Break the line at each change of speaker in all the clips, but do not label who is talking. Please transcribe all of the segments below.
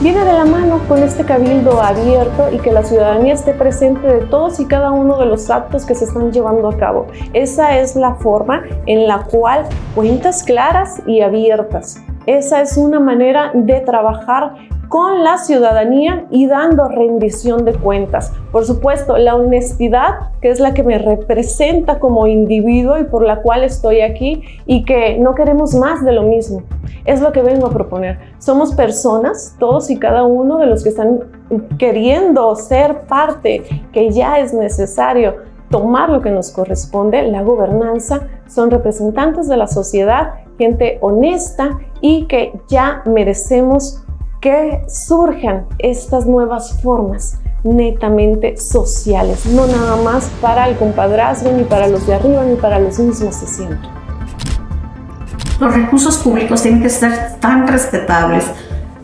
viene de la mano con este cabildo abierto y que la ciudadanía esté presente de todos y cada uno de los actos que se están llevando a cabo. Esa es la forma en la cual cuentas claras y abiertas. Esa es una manera de trabajar con la ciudadanía y dando rendición de cuentas. Por supuesto, la honestidad, que es la que me representa como individuo y por la cual estoy aquí y que no queremos más de lo mismo. Es lo que vengo a proponer. Somos personas, todos y cada uno de los que están queriendo ser parte, que ya es necesario tomar lo que nos corresponde, la gobernanza, son representantes de la sociedad, gente honesta y que ya merecemos que surjan estas nuevas formas netamente sociales, no nada más para el compadrazgo, ni para los de arriba, ni para los mismos se sienten.
Los recursos públicos tienen que ser tan respetables.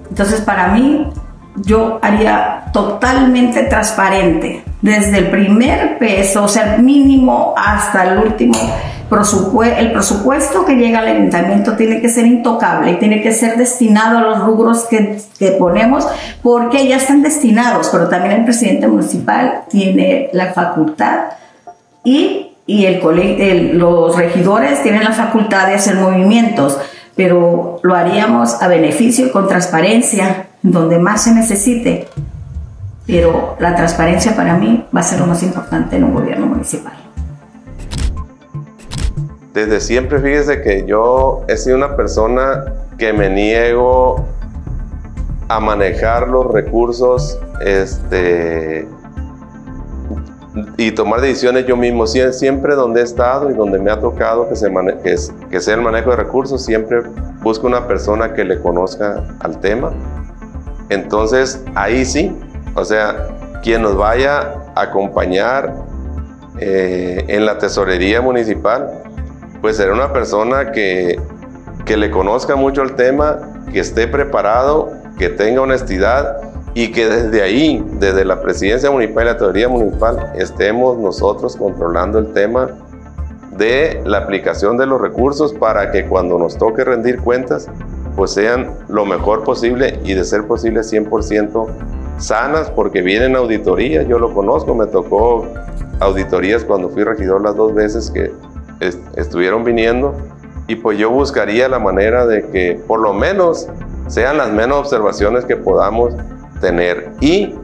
Entonces, para mí, yo haría totalmente transparente, desde el primer peso, o sea, mínimo hasta el último el presupuesto que llega al ayuntamiento tiene que ser intocable tiene que ser destinado a los rubros que, ponemos porque ya están destinados, pero también el presidente municipal tiene la facultad y, y el, los regidores tienen la facultad de hacer movimientos, pero lo haríamos a beneficio y con transparencia, donde más se necesite. Pero la transparencia para mí va a ser lo más importante en un gobierno municipal.
Desde siempre, fíjese que yo he sido una persona que me niego a manejar los recursos este, y tomar decisiones yo mismo. Siempre donde he estado y donde me ha tocado que, se que, que sea el manejo de recursos, siempre busco una persona que le conozca al tema. Entonces, ahí sí, o sea, quien nos vaya a acompañar eh, en la tesorería municipal, pues será una persona que, que le conozca mucho el tema, que esté preparado, que tenga honestidad y que desde ahí, desde la presidencia municipal y la teoría municipal, estemos nosotros controlando el tema de la aplicación de los recursos para que cuando nos toque rendir cuentas, pues sean lo mejor posible y de ser posible 100% sanas, porque vienen auditorías, yo lo conozco, me tocó auditorías cuando fui regidor las dos veces que estuvieron viniendo y pues yo buscaría la manera de que por lo menos sean las menos observaciones que podamos tener y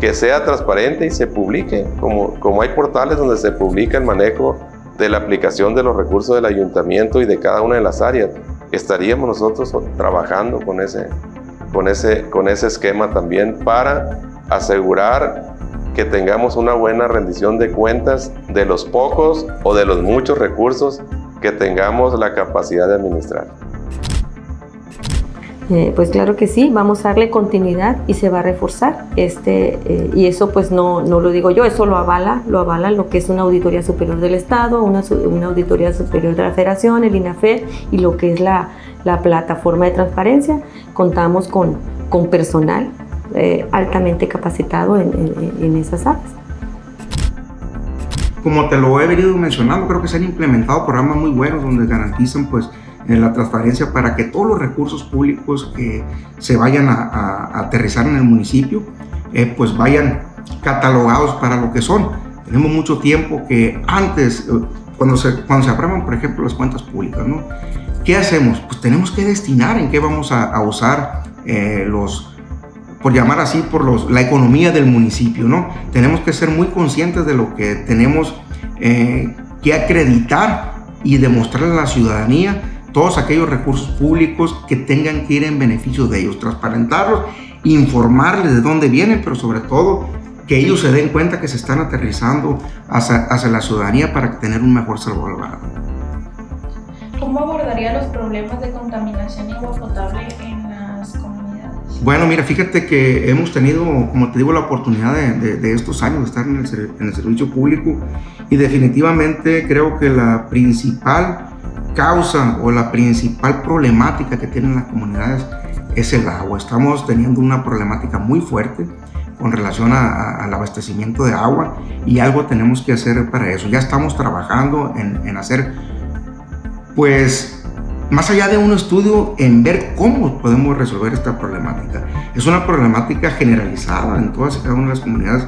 que sea transparente y se publique, como, como hay portales donde se publica el manejo de la aplicación de los recursos del ayuntamiento y de cada una de las áreas. Estaríamos nosotros trabajando con ese, con ese, con ese esquema también para asegurar que tengamos una buena rendición de cuentas de los pocos o de los muchos recursos que tengamos la capacidad de administrar.
Eh, pues claro que sí, vamos a darle continuidad y se va a reforzar. Este, eh, y eso pues no, no lo digo yo, eso lo avala, lo avala lo que es una auditoría superior del Estado, una, una auditoría superior de la Federación, el INAFED y lo que es la, la plataforma de transparencia. Contamos con, con personal eh, altamente capacitado en, esas áreas.
Como te lo he venido mencionando, creo que se han implementado programas muy buenos donde garantizan pues eh, la transparencia para que todos los recursos públicos que se vayan a, aterrizar en el municipio eh, pues vayan catalogados para lo que son. Tenemos mucho tiempo que antes, cuando se, cuando se aprueban, por ejemplo, las cuentas públicas, ¿no? ¿Qué hacemos? Pues tenemos que destinar en qué vamos a, a usar los, por llamar así, por los, la economía del municipio, ¿no? Tenemos que ser muy conscientes de lo que tenemos eh, que acreditar y demostrarle a la ciudadanía todos aquellos recursos públicos que tengan que ir en beneficio de ellos, transparentarlos, informarles de dónde vienen, pero sobre todo que ellos se den cuenta que se están aterrizando hacia, hacia la ciudadanía para tener un mejor salvaguarda.
¿Cómo abordaría los problemas de contaminación y agua potable en
bueno, mira, fíjate que hemos tenido, como te digo, la oportunidad de, estos años de estar en el, servicio público y definitivamente creo que la principal causa o la principal problemática que tienen las comunidades es el agua. Estamos teniendo una problemática muy fuerte con relación al abastecimiento de agua y algo tenemos que hacer para eso. Ya estamos trabajando en, en hacer, pues, más allá de un estudio en ver cómo podemos resolver esta problemática. Es una problemática generalizada en todas y cada una de las comunidades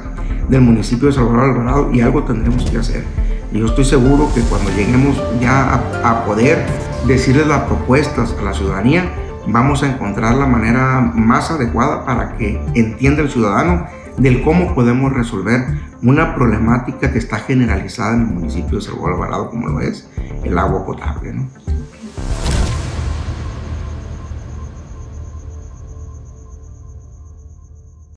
del municipio de Salvador Alvarado y algo tendremos que hacer. Y yo estoy seguro que cuando lleguemos ya a, a poder decirles las propuestas a la ciudadanía, vamos a encontrar la manera más adecuada para que entienda el ciudadano del cómo podemos resolver una problemática que está generalizada en el municipio de Salvador Alvarado como lo es el agua potable. ¿no?